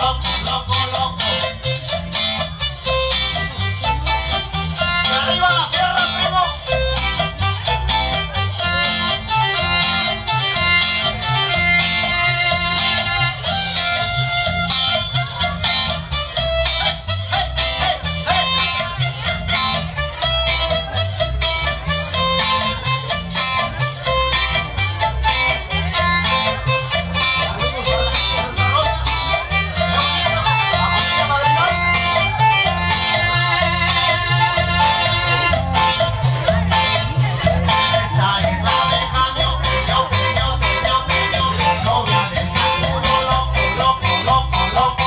Up.